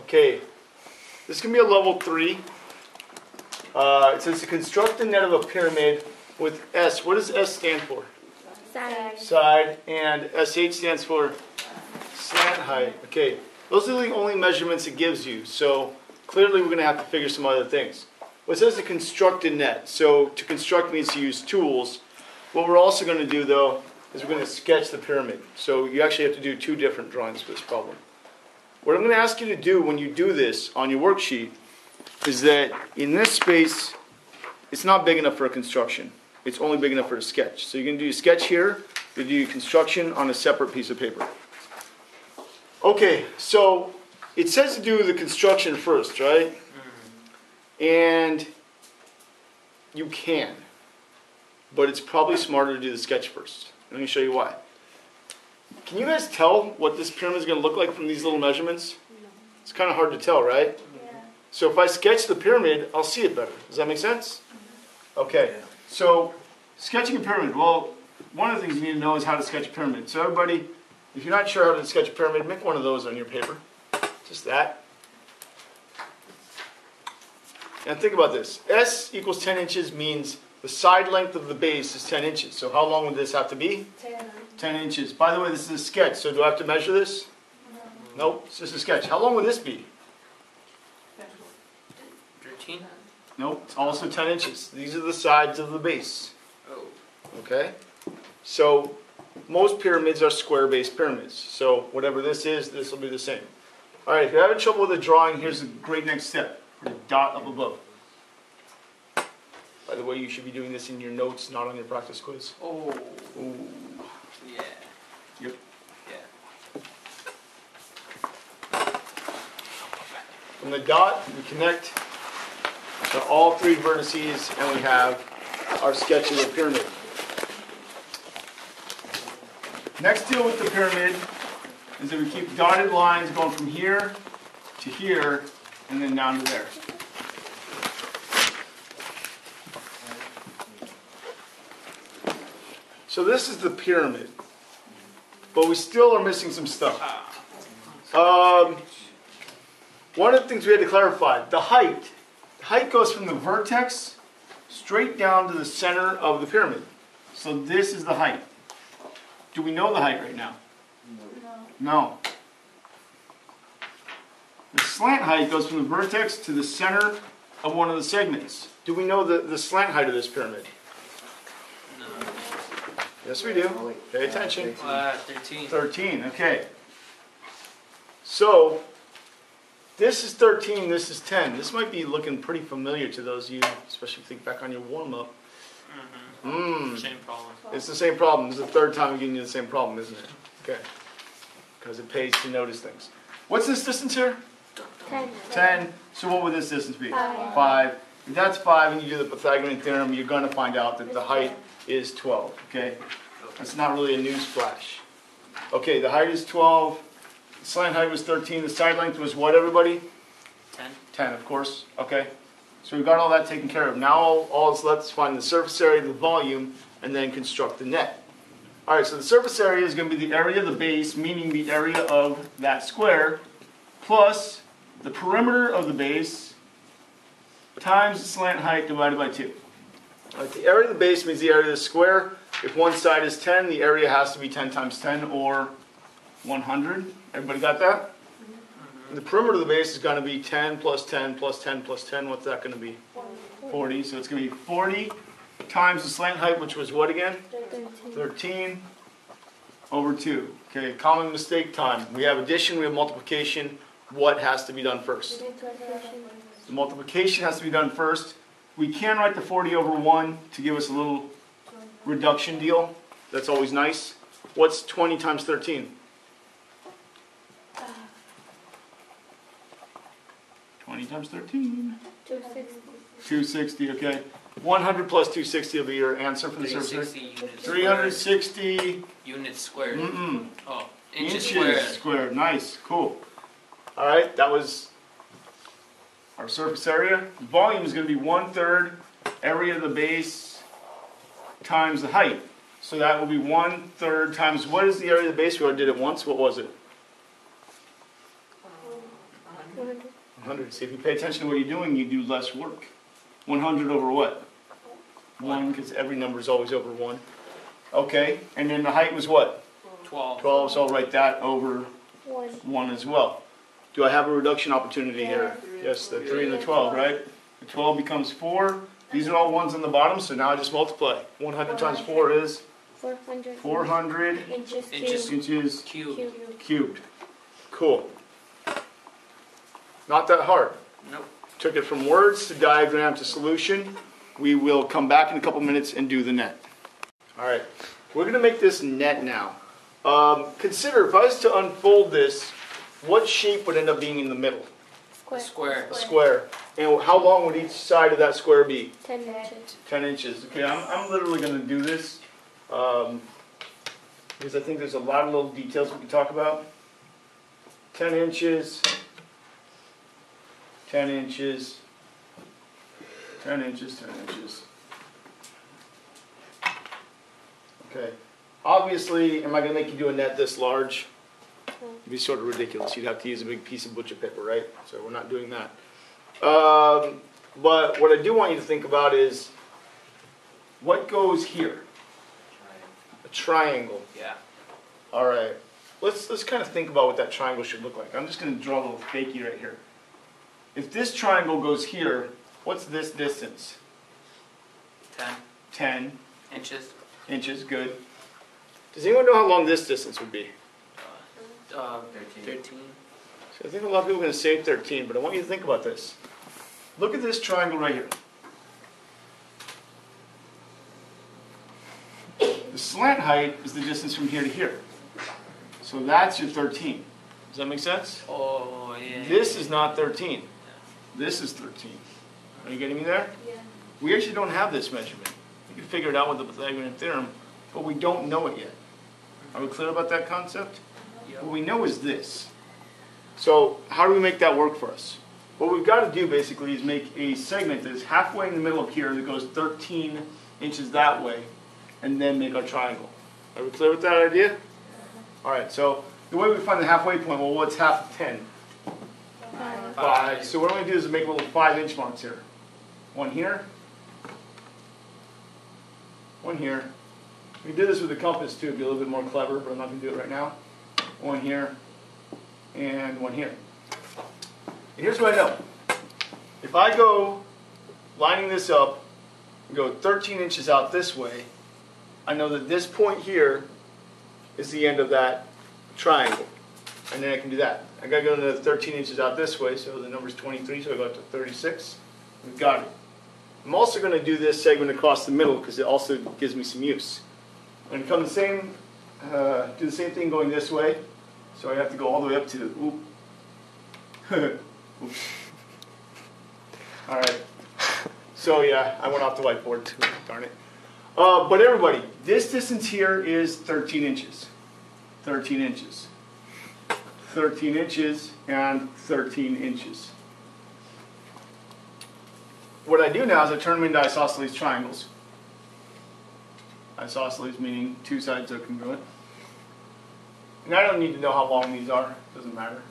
Okay, this can be a level three. Uh, it says to construct a net of a pyramid with S. What does S stand for? Side. Side, and SH stands for slant height. Okay, those are the only measurements it gives you. So clearly, we're gonna have to figure some other things. Well, it says to construct a net. So to construct means to use tools. What we're also gonna do though is we're gonna sketch the pyramid. So you actually have to do two different drawings for this problem. What I'm gonna ask you to do when you do this on your worksheet is that in this space, it's not big enough for a construction. It's only big enough for a sketch. So you're gonna do your sketch here, you do your construction on a separate piece of paper. Okay, so it says to do the construction first, right? And you can, but it's probably smarter to do the sketch first. Let me show you why. Can you guys tell what this pyramid is gonna look like from these little measurements? It's kinda hard to tell, right? Yeah. So if I sketch the pyramid, I'll see it better. Does that make sense? Mm-hmm. Okay, so sketching a pyramid, well, one of the things you need to know is how to sketch a pyramid. So everybody, if you're not sure how to sketch a pyramid, make one of those on your paper. Just that. And think about this. S equals 10 inches means the side length of the base is 10 inches. So how long would this have to be? Ten. 10 inches. By the way, this is a sketch, so do I have to measure this? No. Nope, it's just a sketch. How long would this be? Thirteen? Nope, it's also 10 inches. These are the sides of the base. Oh. Okay? So most pyramids are square based pyramids. So whatever this is, this will be the same. All right, if you're having trouble with the drawing, here's a great next step the dot up above. By the way, you should be doing this in your notes, not on your practice quiz. Oh. Ooh. Yeah. Yep. Yeah. From the dot, we connect to all three vertices, and we have our sketch of the pyramid. Next deal with the pyramid is that we keep dotted lines going from here to here, and then down to there. So this is the pyramid, but we still are missing some stuff. Um, one of the things we had to clarify, the height. The height goes from the vertex straight down to the center of the pyramid. So this is the height. Do we know the height right now? No. The slant height goes from the vertex to the center of one of the segments. Do we know the, the slant height of this pyramid? No. Yes, we do. Pay attention. Uh, thirteen. 13, okay. So, this is 13, this is 10. This might be looking pretty familiar to those of you, especially if you think back on your warm-up. Mm-hmm. Mmm, Same problem. it's the same problem. This is the third time I'm giving you the same problem, isn't it? Okay. Because it pays to notice things. What's this distance here? Ten. 10. So what would this distance be? Five. 5. If that's 5 and you do the Pythagorean theorem, you're going to find out that the height is 12, okay? That's not really a news flash. Okay, the height is 12, the slant height was 13, the side length was what, everybody? Ten. 10, of course, okay? So we've got all that taken care of. Now all, all is left is find the surface area, the volume, and then construct the net. All right, so the surface area is going to be the area of the base, meaning the area of that square, plus the perimeter of the base times the slant height divided by 2. Right, the area of the base means the area of the square. If one side is 10, the area has to be 10 times 10 or 100. Everybody got that? And the perimeter of the base is going to be 10 plus 10 plus 10 plus 10. What's that going to be? 40. So it's going to be 40 times the slant height, which was what again? Thirteen. 13 over 2. Okay, common mistake time. We have addition, we have multiplication. What has to be done first? The multiplication has to be done first. We can write the 40 over 1 to give us a little reduction deal. That's always nice. What's 20 times 13? 20 times 13. Two sixty. 260, okay. 100 plus 260 will be your answer for the Three surface units. 360 Squared. Units squared. mm-mm, Oh, inches, inches squared. squared. Nice, cool. All right, that was our surface area. Volume is going to be one third area of the base times the height. So that will be one third times what is the area of the base? We already did it once. What was it? One hundred. 100. See, if you pay attention to what you're doing, you do less work. 100 over what? 1, because every number is always over 1. Okay, and then the height was what? Twelve. 12, so I'll write that over One. 1 as well. Do I have a reduction opportunity here? Yes, the 3 and the 12, right? The 12 becomes 4. These are all ones on the bottom, so now I just multiply. 100 times 4 is Four hundred. 400 Inches Inches. cubed. inches Cube. Cubed. cubed. Cool. Not that hard. Nope. Took it from words to diagram to solution. We will come back in a couple minutes and do the net. All right, we're gonna make this net now. Um, consider if I was to unfold this, what shape would end up being in the middle? Square. Square. A square. And how long would each side of that square be? Ten inches. 10 inches. Okay, I'm, I'm literally gonna do this, um, because I think there's a lot of little details we can talk about. 10 inches, 10 inches, 10 inches, 10 inches. Okay, obviously, am I gonna make you do a net this large? It'd be sort of ridiculous, you'd have to use a big piece of butcher paper, right? So we're not doing that. Um, but what I do want you to think about is, what goes here? A triangle. Yeah. All right. Let's let's kind of think about what that triangle should look like. I'm just going to draw a little fakey right here. If this triangle goes here, what's this distance? Ten 10 inches. inches. Good. Does anyone know how long this distance would be? Uh, thirteen. So I think a lot of people are going to say 13, but I want you to think about this. Look at this triangle right here. The slant height is the distance from here to here. So that's your 13. Does that make sense? Oh yeah. This is not 13. This is 13. Are you getting me there? Yeah. We actually don't have this measurement. We can figure it out with the Pythagorean theorem, but we don't know it yet. Are we clear about that concept? What we know is this. So how do we make that work for us? What we've got to do basically is make a segment that's halfway in the middle of here that goes 13 inches that way, and then make our triangle. Are we clear with that idea? All right, so the way we find the halfway point, well, what's half of 10? Five. Five. So what I'm gonna do is make little five inch marks here. One here. One here. We did this with a compass too, it'd be a little bit more clever, but I'm not gonna do it right now. One here, and one here. And here's what I know. If I go lining this up, and go 13 inches out this way, I know that this point here is the end of that triangle. And then I can do that. I gotta go another 13 inches out this way, so the number's 23, so I go up to 36. We've got it. I'm also gonna do this segment across the middle because it also gives me some use. I'm gonna come the same, uh, do the same thing going this way. So I have to go all the way up to, oop. Oops. All right. So yeah, I went off the whiteboard too, darn it. Uh, but everybody, this distance here is 13 inches. 13 inches. 13 inches and 13 inches. What I do now is I turn them into isosceles triangles. Isosceles meaning two sides are congruent. And I don't need to know how long these are, doesn't matter.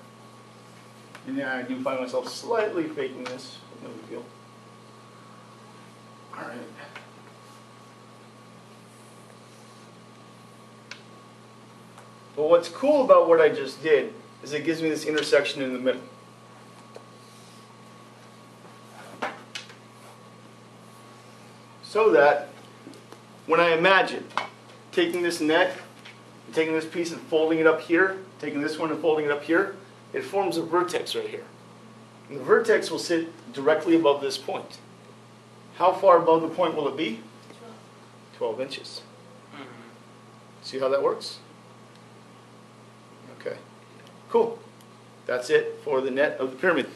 And yeah, I do find myself slightly faking this, no big deal. Alright. But what's cool about what I just did is it gives me this intersection in the middle. So that when I imagine taking this taking this piece and folding it up here, taking this one and folding it up here, it forms a vertex right here. And the vertex will sit directly above this point. How far above the point will it be? 12 inches. Mhm. See how that works? Okay. Cool. That's it for the net of the pyramid.